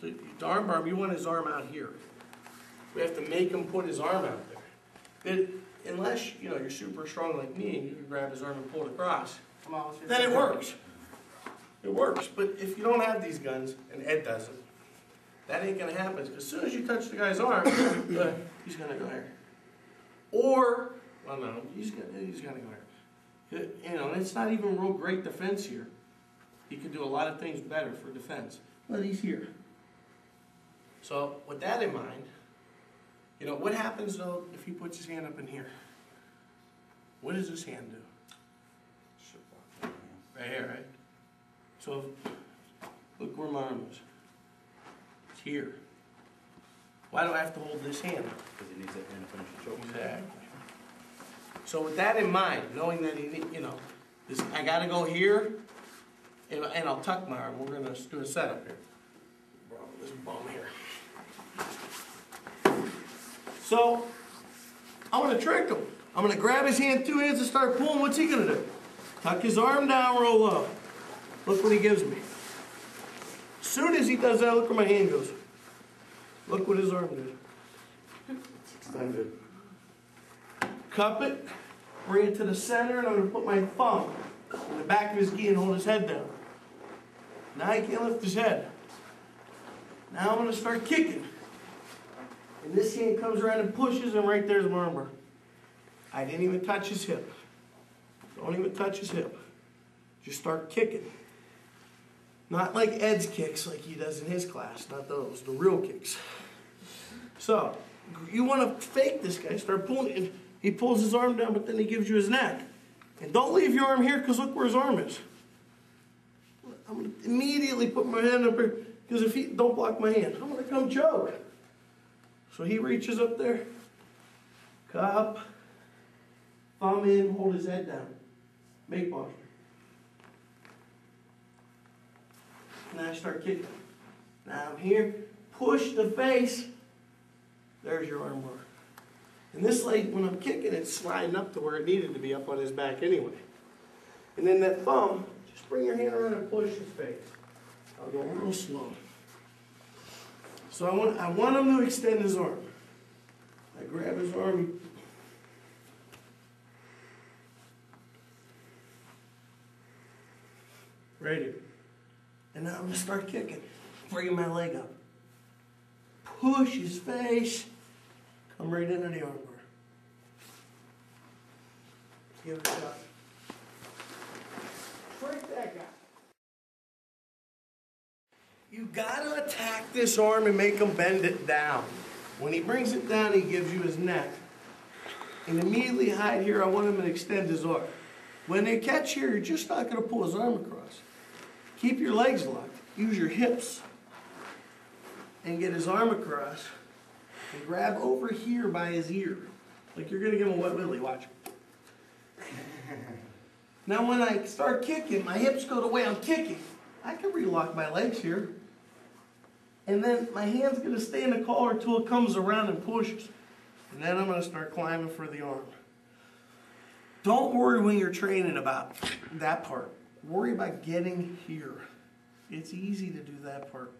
the, the arm bar, you want his arm out here. We have to make him put his arm out there. It, unless, you know, you're super strong like me and you can grab his arm and pull it across, Come on, let's then it works. It works, but if you don't have these guns, and Ed doesn't, that ain't gonna happen, because as soon as you touch the guy's arm, uh, he's gonna go here. Or, well, no, he's gonna, he's gonna go here. You know, and it's not even real great defense here. He could do a lot of things better for defense, but he's here. So, with that in mind, you know, what happens though if he puts his hand up in here? What does his hand do? Right here, right? So, look where my arm is. It's here. Why do I have to hold this hand? Because he needs that hand to finish the choke. Exactly. So with that in mind, knowing that he, need- you know, this, I gotta go here, and, and I'll tuck my arm, we're gonna do a setup here. Bro, this bum here. So, I'm gonna trick him. I'm gonna grab his hand, two hands, and start pulling, what's he gonna do? Tuck his arm down real low. Look what he gives me. Soon as he does that, look where my hand goes. Look what his arm did. Extended. cup it, bring it to the center, and I'm gonna put my thumb in the back of his gi and hold his head down. Now he can't lift his head. Now I'm gonna start kicking. And this hand comes around and pushes, and right there's my armbar. I didn't even touch his hip. Don't even touch his hip. Just start kicking. Not like Ed's kicks like he does in his class, not those, the real kicks. So, you want to fake this guy, start pulling, and he pulls his arm down, but then he gives you his neck. And don't leave your arm here, because look where his arm is. I'm going to immediately put my hand up here, because if he, don't block my hand, I'm going to come choke. So he reaches up there, cup, thumb in, hold his head down. Make posture. Now I start kicking. Now I'm here, push the face. There's your arm work. And this leg, when I'm kicking, it's sliding up to where it needed to be up on his back anyway. And then that thumb, just bring your hand around and push his face. I'll go real slow. So I want, I want him to extend his arm. I grab his arm. Right here. And now I'm gonna start kicking. Bringing my leg up. Push his face. Come right into the armbar. Give it a shot. Break that guy. You gotta attack this arm and make him bend it down. When he brings it down, he gives you his neck. And immediately hide here, I want him to extend his arm. When they catch here, you're just not gonna pull his arm across. Keep your legs locked. Use your hips. And get his arm across. And grab over here by his ear. Like you're gonna give him a wet willy, watch. now when I start kicking, my hips go the way I'm kicking. I can relock my legs here. And then my hand's gonna stay in the collar until it comes around and pushes. And then I'm gonna start climbing for the arm. Don't worry when you're training about that part. Worry about getting here. It's easy to do that part.